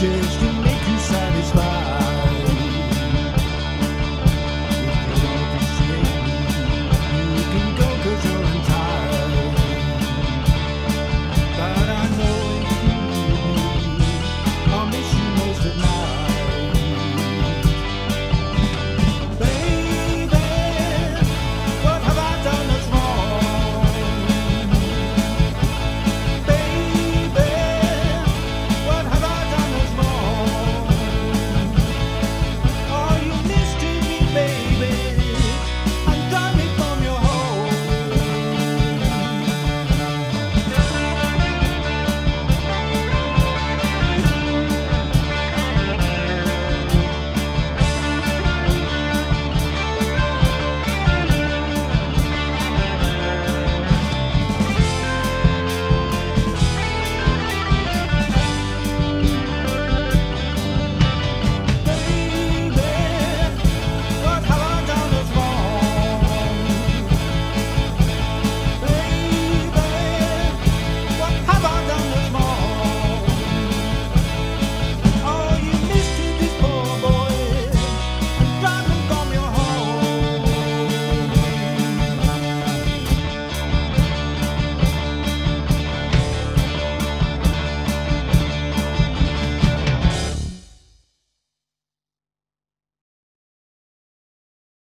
just